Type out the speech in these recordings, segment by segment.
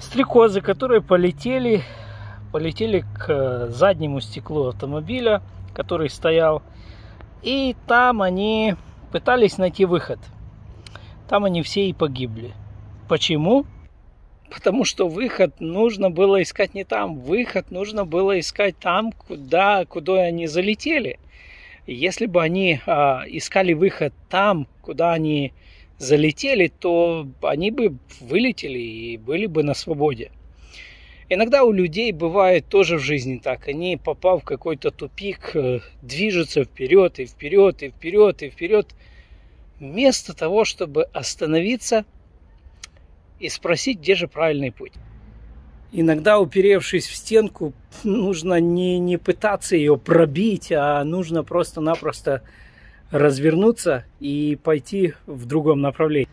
стрекозы, которые полетели, полетели к заднему стеклу автомобиля, который стоял. И там они пытались найти выход. Там они все и погибли. Почему? Потому что выход нужно было искать не там. Выход нужно было искать там, куда, куда они залетели. Если бы они а, искали выход там, куда они залетели, то они бы вылетели и были бы на свободе. Иногда у людей бывает тоже в жизни так. Они, попав в какой-то тупик, э, движутся вперед и вперед и вперед и вперед, вместо того, чтобы остановиться и спросить, где же правильный путь. Иногда, уперевшись в стенку, нужно не, не пытаться ее пробить, а нужно просто-напросто развернуться и пойти в другом направлении.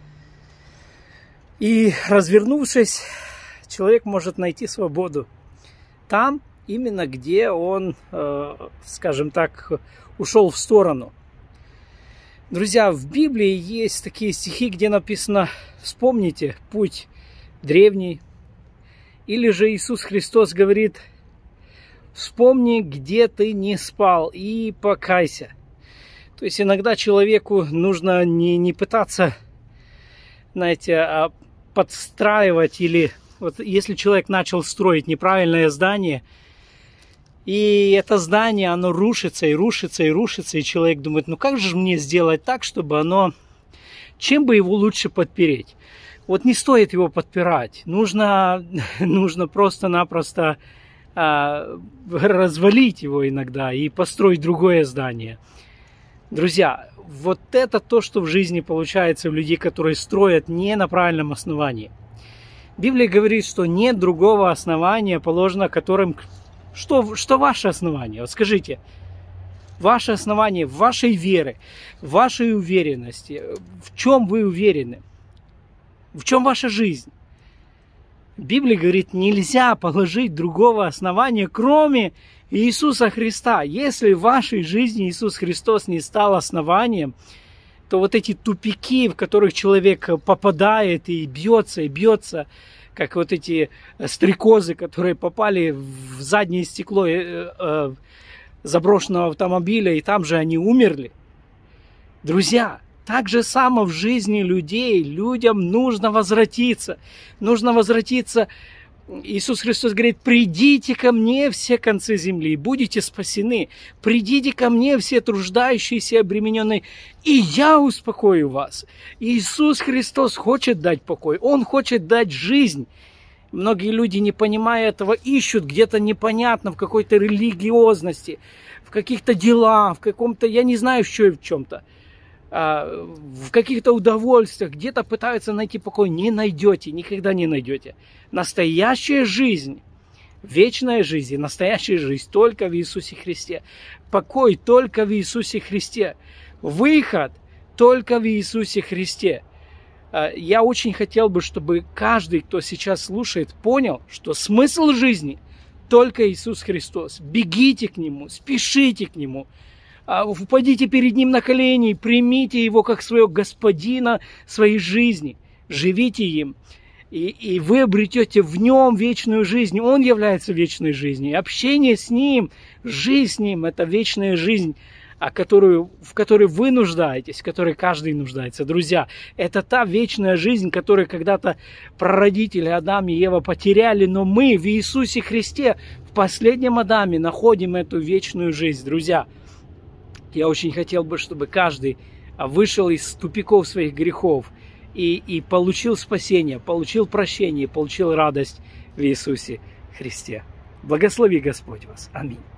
И развернувшись, человек может найти свободу там, именно где он, э, скажем так, ушел в сторону. Друзья, в Библии есть такие стихи, где написано «Вспомните путь древний». Или же Иисус Христос говорит «Вспомни, где ты не спал, и покайся». То есть иногда человеку нужно не, не пытаться, знаете, а подстраивать или вот если человек начал строить неправильное здание, и это здание, оно рушится и рушится и рушится, и человек думает, ну как же мне сделать так, чтобы оно, чем бы его лучше подпереть? Вот не стоит его подпирать, нужно, нужно просто-напросто а, развалить его иногда и построить другое здание – Друзья, вот это то, что в жизни получается у людей, которые строят не на правильном основании. Библия говорит, что нет другого основания, положено которым... Что, что ваше основание? Вот скажите, ваше основание вашей вере, в вашей уверенности, в чем вы уверены? В чем ваша жизнь? Библия говорит, нельзя положить другого основания, кроме Иисуса Христа. Если в вашей жизни Иисус Христос не стал основанием, то вот эти тупики, в которых человек попадает и бьется, и бьется, как вот эти стрекозы, которые попали в заднее стекло э, э, заброшенного автомобиля, и там же они умерли. Друзья, так же само в жизни людей. Людям нужно возвратиться. Нужно возвратиться. Иисус Христос говорит, придите ко мне все концы земли, и будете спасены. Придите ко мне все труждающиеся и обремененные, и я успокою вас. Иисус Христос хочет дать покой, Он хочет дать жизнь. Многие люди, не понимая этого, ищут где-то непонятно, в какой-то религиозности, в каких-то делах, в каком-то, я не знаю, в чем, в чем-то. А, в каких-то удовольствиях, где-то пытаются найти покой, не найдете, никогда не найдете. Настоящая жизнь, вечная жизнь, настоящая жизнь только в Иисусе Христе. Покой только в Иисусе Христе. Выход только в Иисусе Христе. А, я очень хотел бы, чтобы каждый, кто сейчас слушает, понял, что смысл жизни только Иисус Христос. Бегите к Нему, спешите к Нему. А, упадите перед Ним на колени, примите Его как своего господина своей жизни, живите им. И, и вы обретете в нем вечную жизнь. Он является вечной жизнью. Общение с Ним, жизнь с Ним – это вечная жизнь, а которую, в которой вы нуждаетесь, в которой каждый нуждается. Друзья, это та вечная жизнь, которую когда-то прародители Адам и Ева потеряли, но мы в Иисусе Христе, в последнем Адаме, находим эту вечную жизнь. Друзья, я очень хотел бы, чтобы каждый вышел из тупиков своих грехов и, и получил спасение, получил прощение, получил радость в Иисусе Христе. Благослови Господь вас. Аминь.